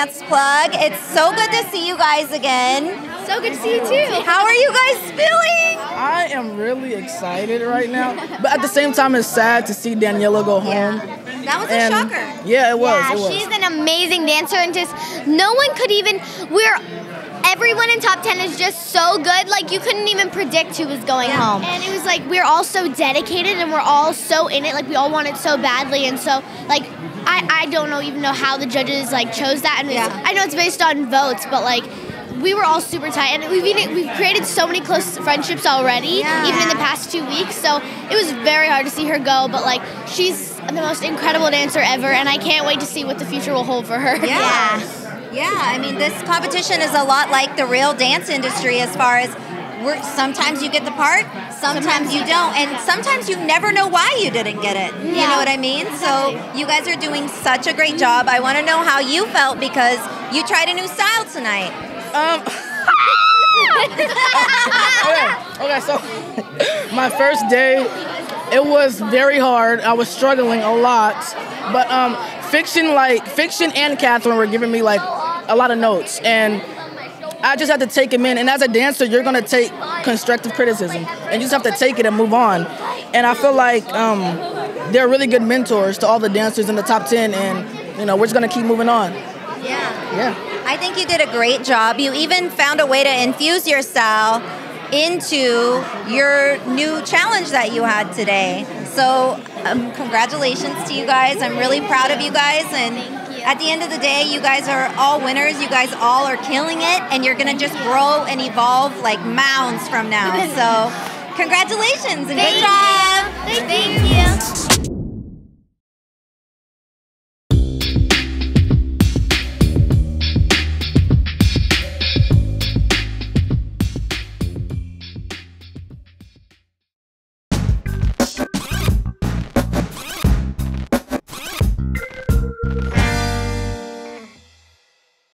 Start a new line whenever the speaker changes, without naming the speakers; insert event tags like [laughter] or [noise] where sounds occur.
Dance Plug. It's so good to see you guys again.
So good to see you too.
How are you guys feeling?
I am really excited right now, but at the same time, it's sad to see Daniela go home.
Yeah. That was a
And-
shocker.
Yeah, it was.
Yeah,
it was.
she's an amazing dancer, and just no one could even. We're everyone in top ten is just so good. Like you couldn't even predict who was going home. And it was like we're all so dedicated, and we're all so in it. Like we all want it so badly, and so like. I, I don't know even know how the judges like chose that and
Yeah.
I know it's based on votes but like we were all super tight and we've even, we've created so many close friendships already
Yeah.
even in the past two weeks so it was very hard to see her go but like she's the most incredible dancer ever and I can't wait to see what the future will hold for her
Yeah. [laughs] Yeah, I mean, this competition is a lot like the real dance industry as far as we're, sometimes you get the part, sometimes you don't, and sometimes you never know why you didn't get it. You know what I mean? So you guys are doing such a great job. I want to know how you felt because you tried a new style tonight.
Um. [laughs] okay, okay, so [laughs] my first day, it was very hard. I was struggling a lot, but um, Fik-Shun like Fik-Shun and Kathryn were giving me like a lot of notes, and I just had to take them in. And as a dancer, you're gonna take constructive criticism, and you just have to take it and move on. And I feel like um, they're really good mentors to all the dancers in the top ten, and you know we're just gonna keep moving on.
Yeah.
Yeah.
I think you did a great job. You even found a way to infuse your style into your new challenge that you had today. So, um, congratulations to you guys. I'm really proud of you guys. And at the end of the day, you guys are all winners. You guys all are killing it, and you're going to just grow and evolve like mounds from now. [laughs] So, congratulations and good job.
Thank you.